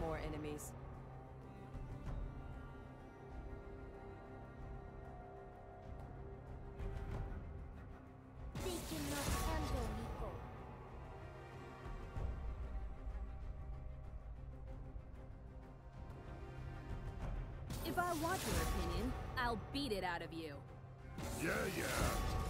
more enemies. They cannot handle Nico. If I want your opinion, I'll beat it out of you. Yeah, yeah.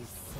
you say.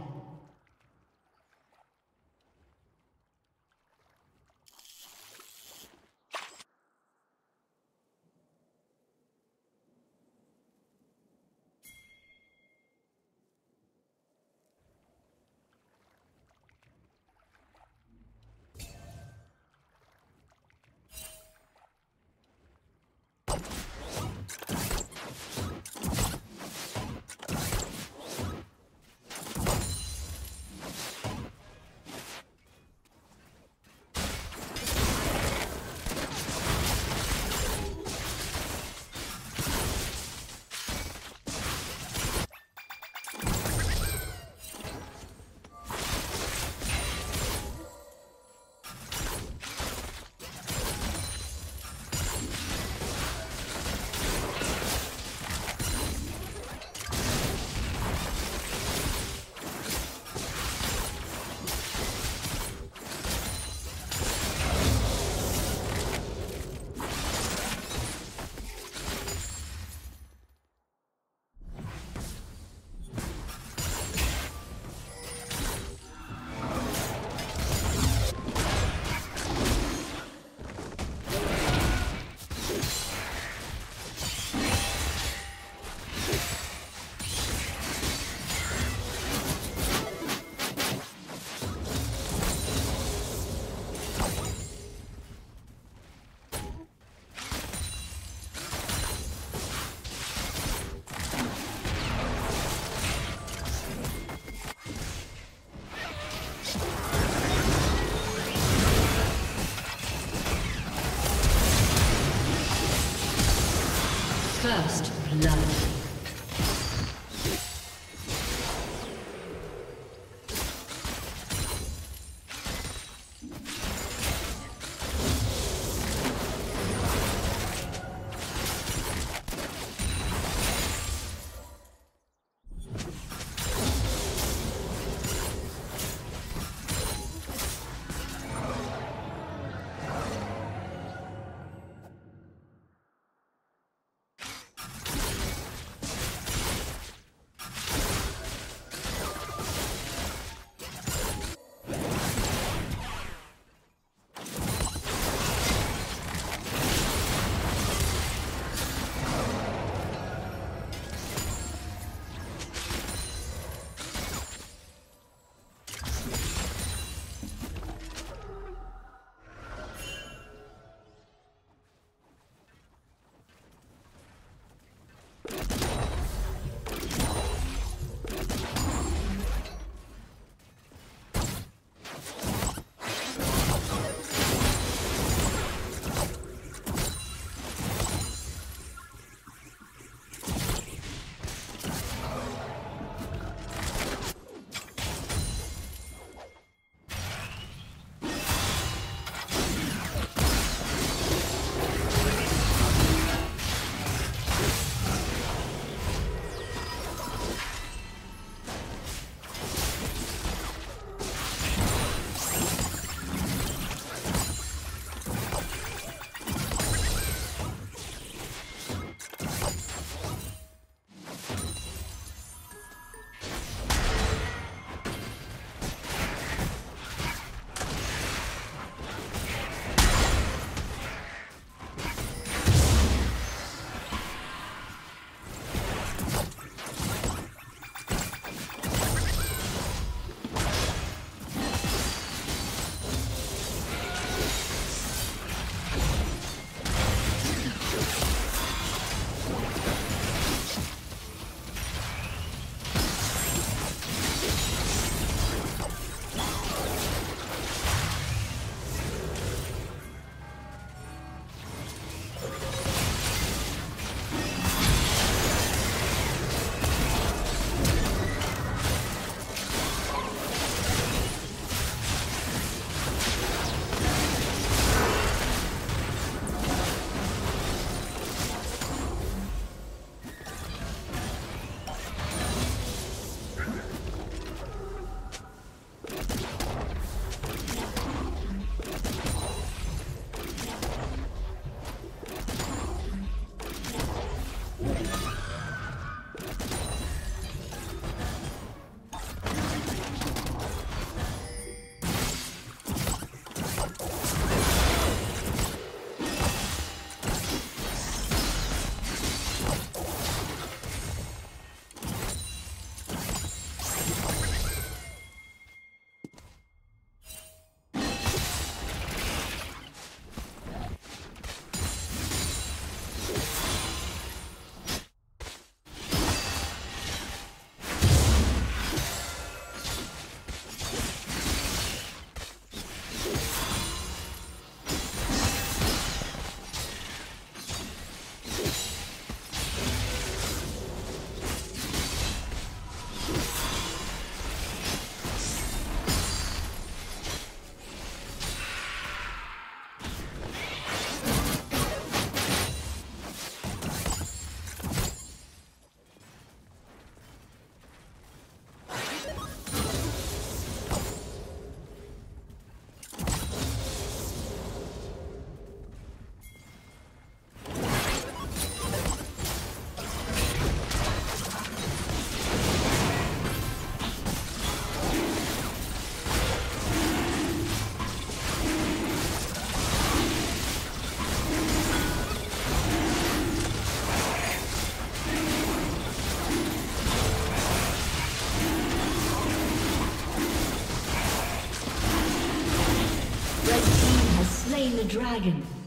Dragon.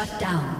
Shut down.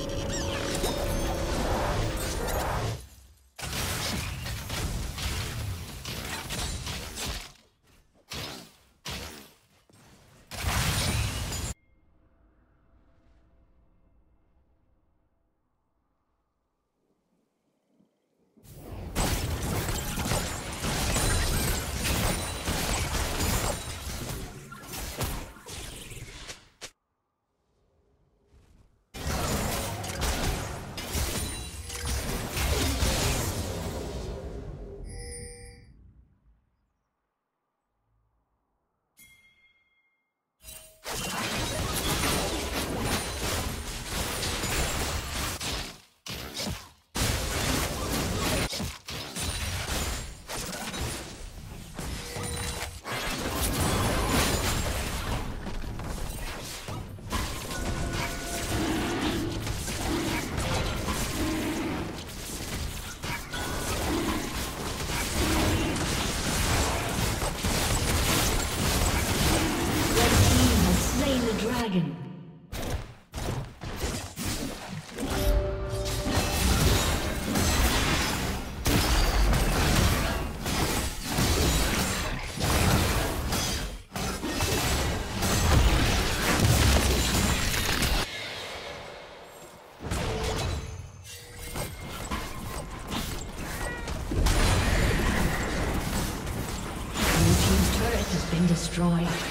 Destroyed.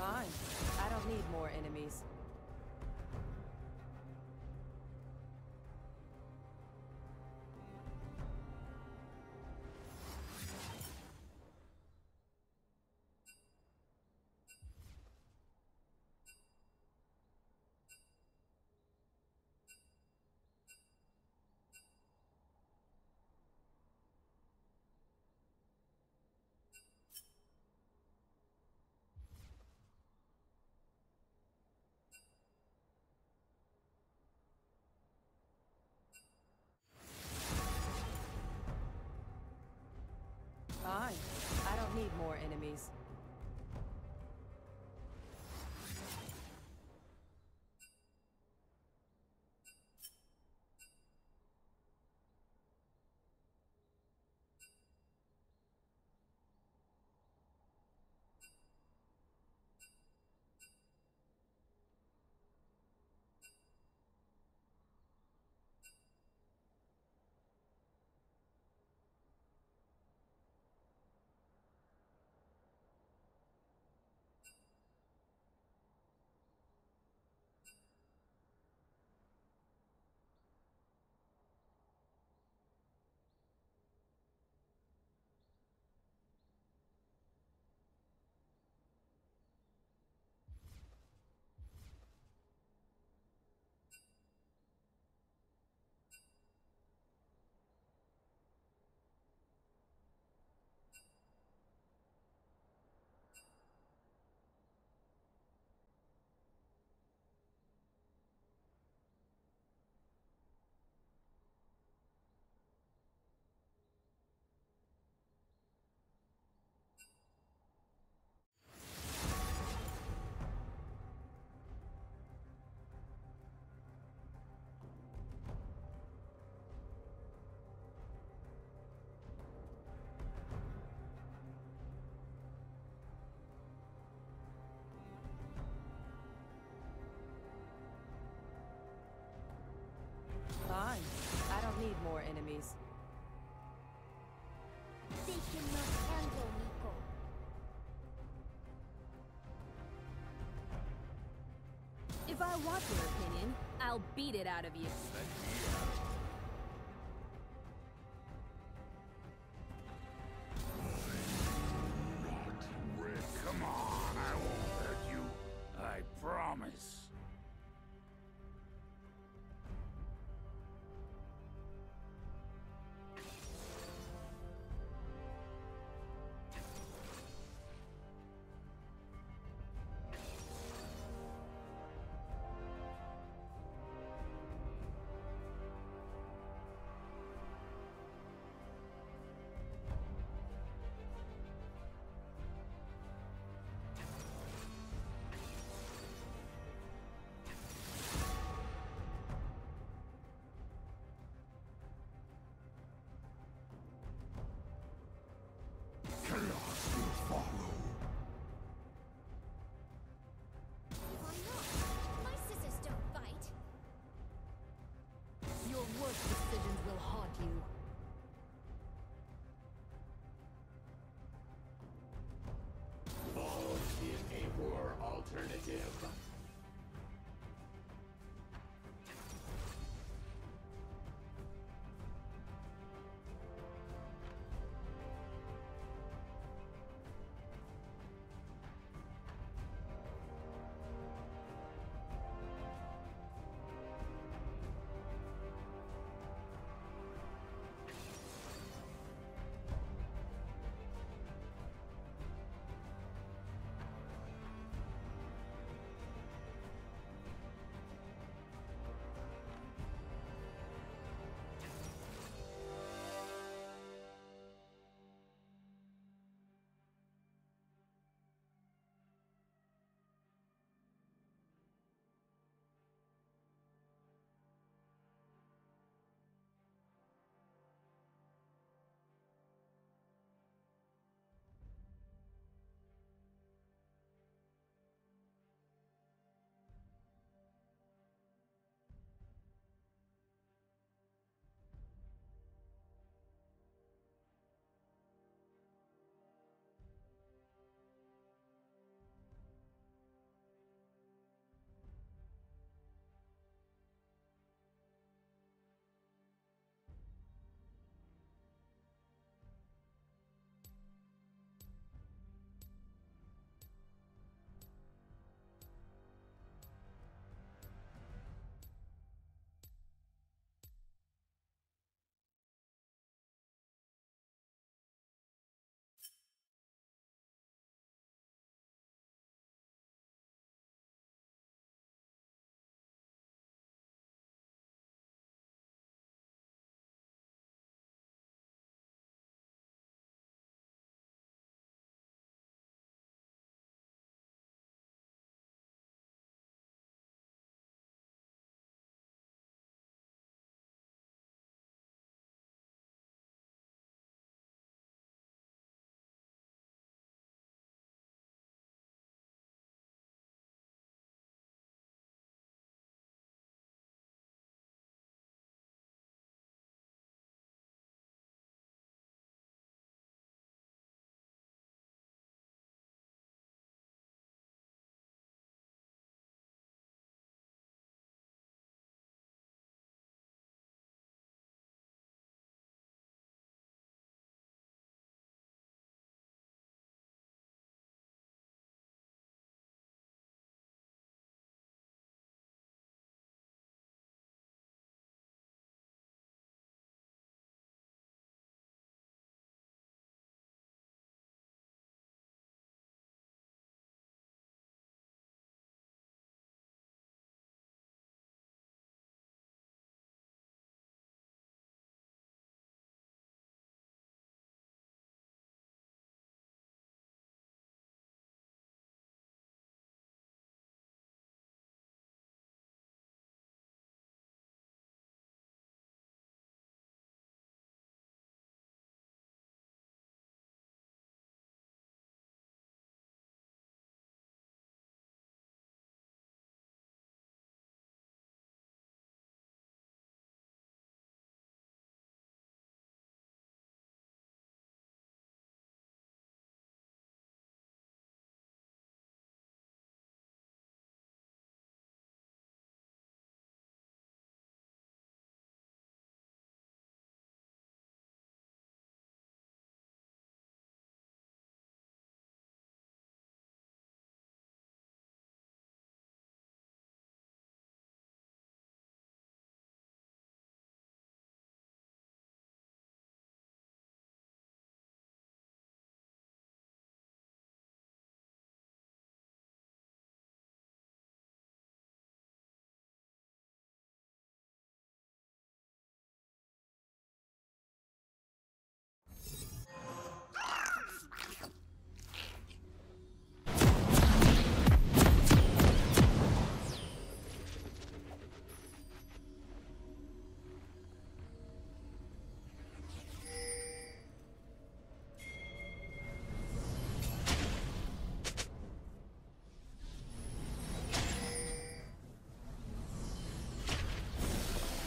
Fine. I don't need more enemies. More enemies. More enemies. They cannot handle Neeko. If I want your opinion, I'll beat it out of you. You.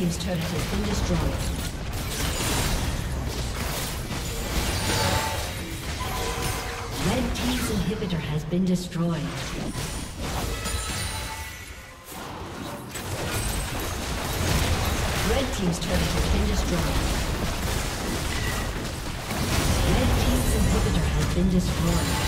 Team's turret has been destroyed. Red team's inhibitor has been destroyed. Red team's turret has been destroyed. Red team's inhibitor has been destroyed.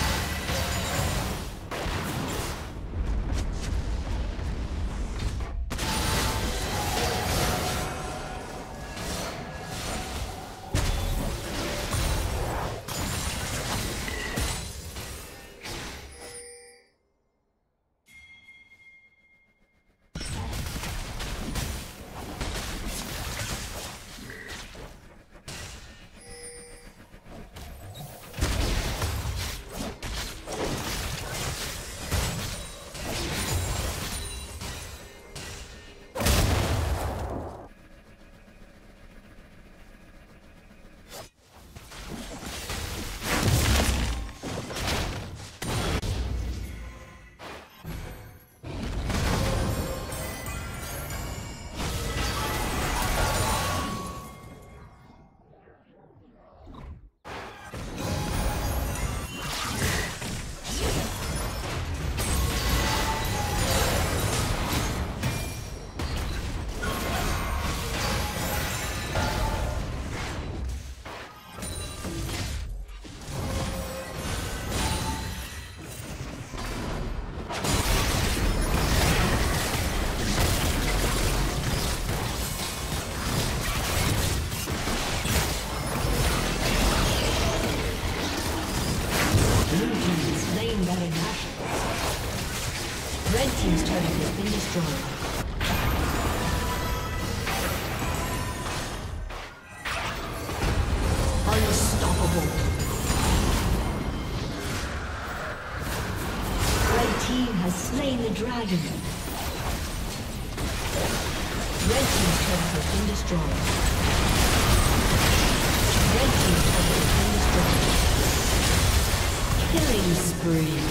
Spree.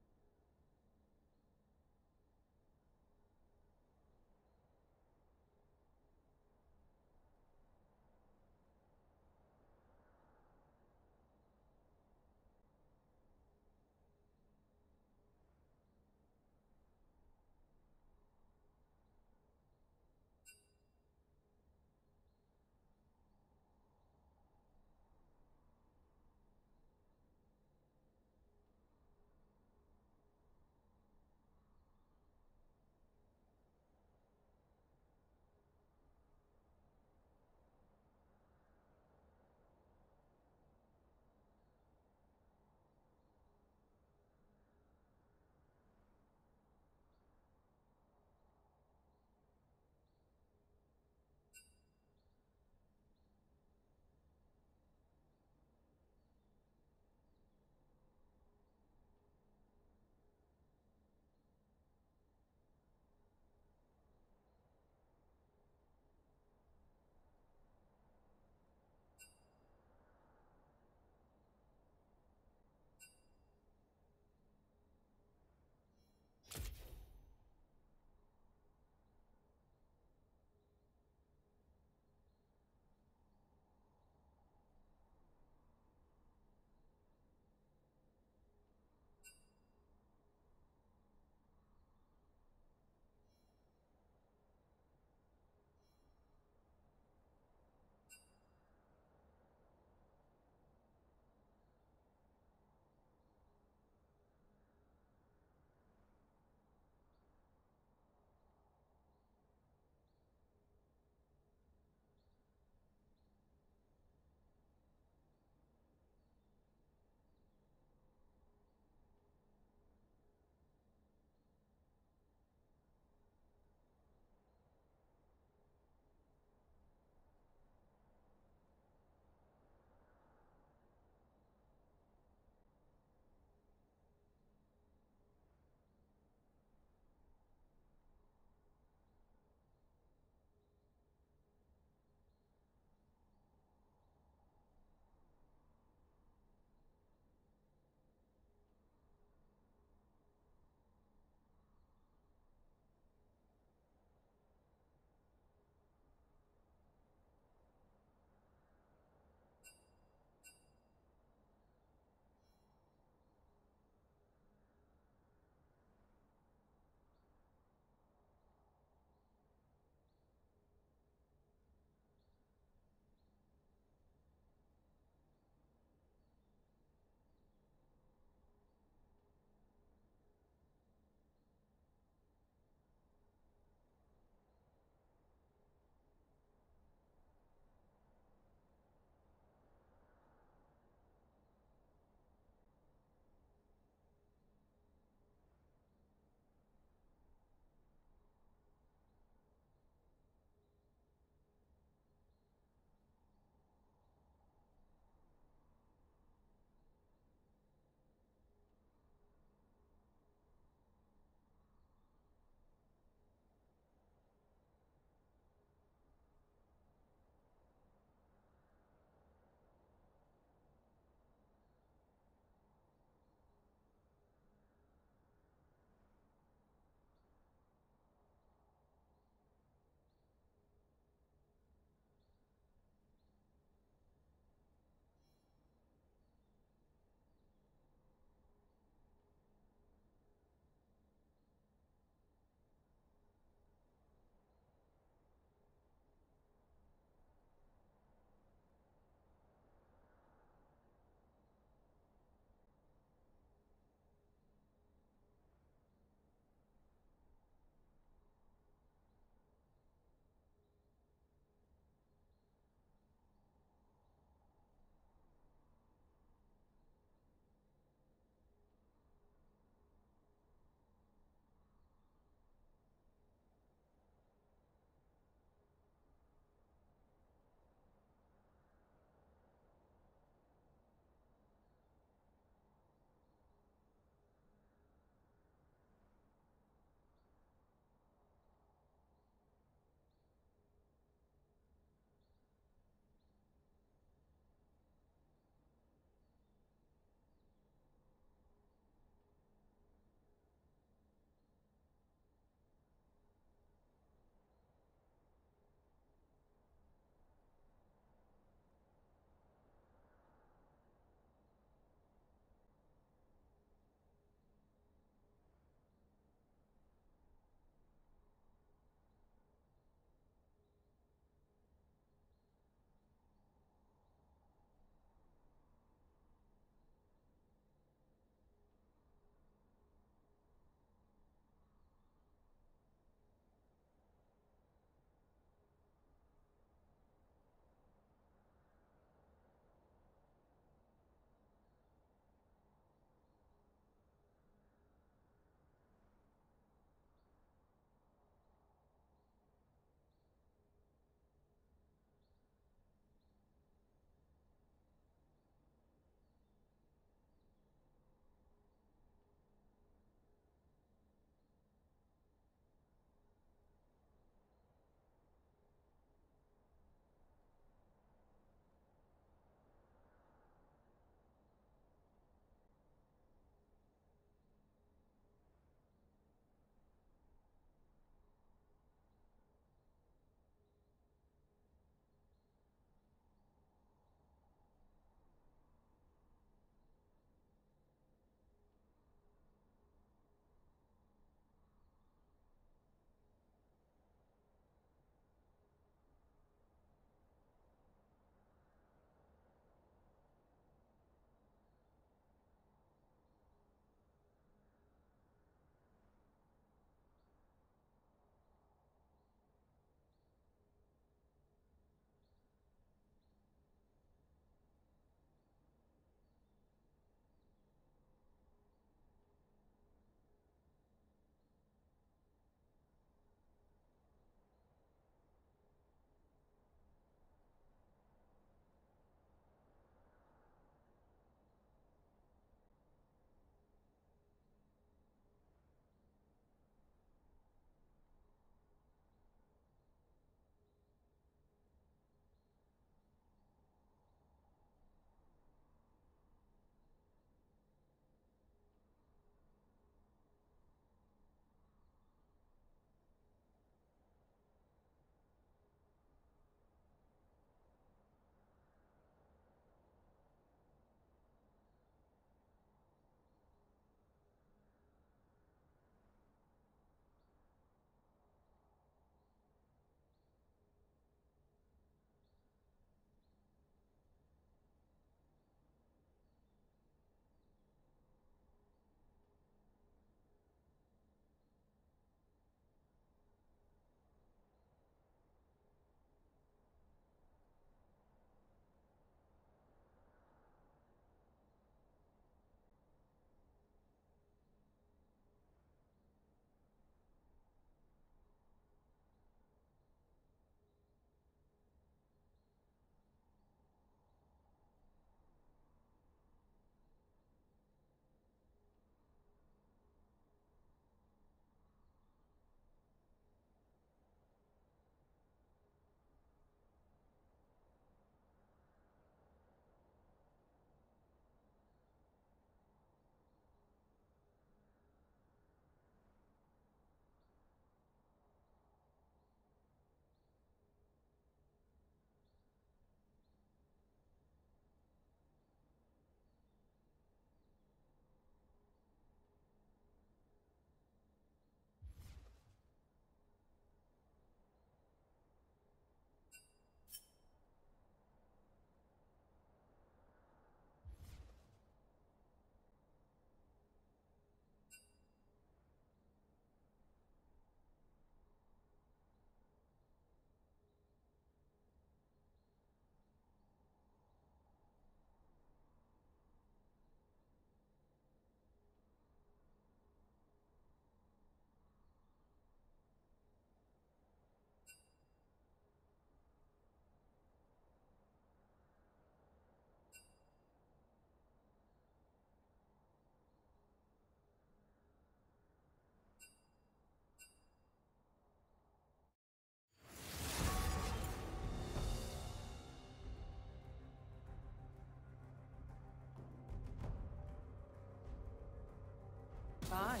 Fine.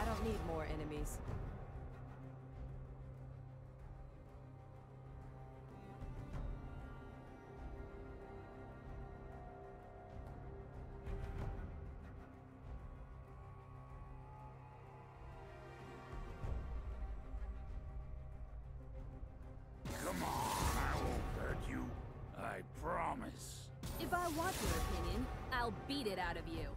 I don't need more enemies. Come on, I won't hurt you. I promise. If I want your opinion, I'll beat it out of you.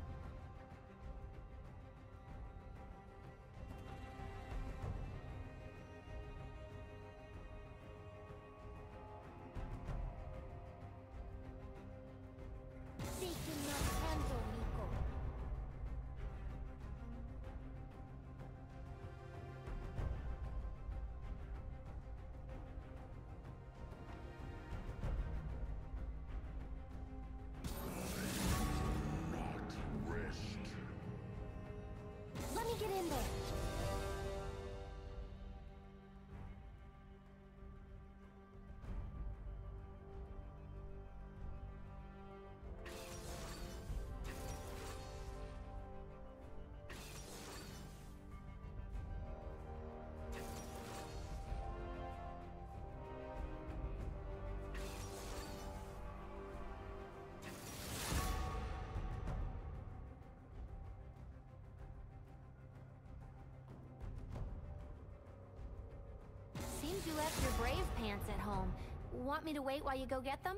Get in there. You left your brave pants at home. Want me to wait while you go get them?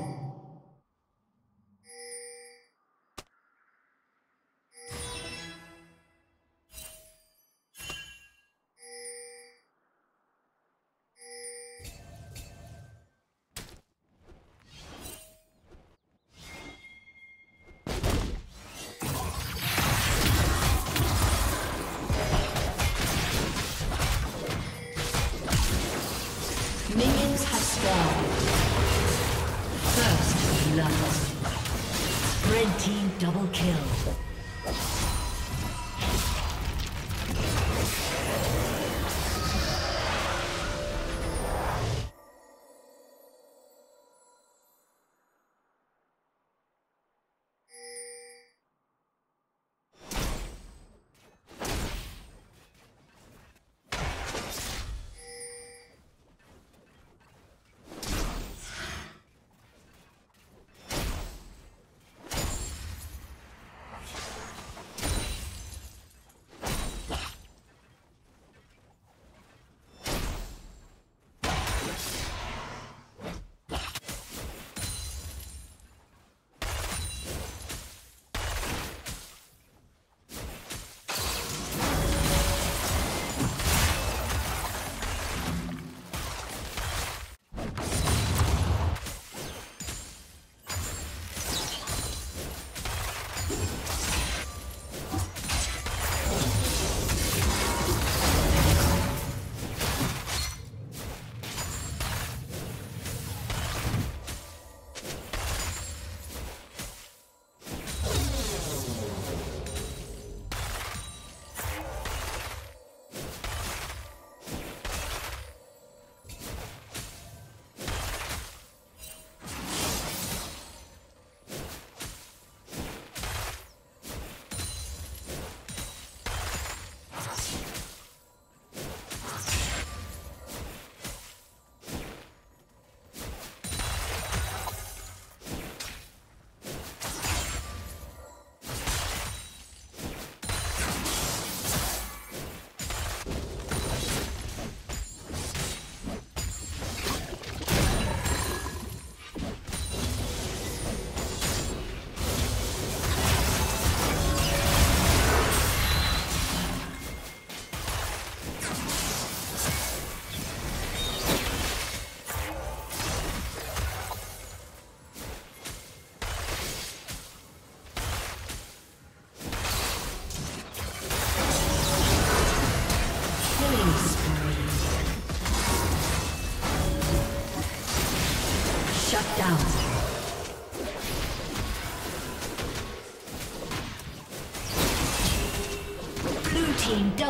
Minions have spawned. First blood. Red team double kill.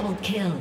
Double kill.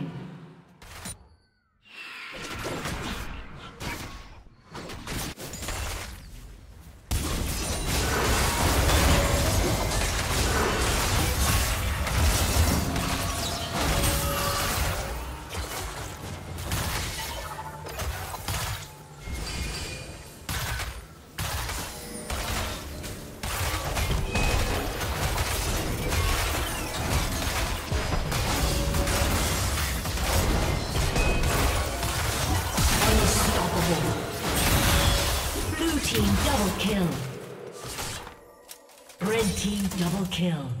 Kill.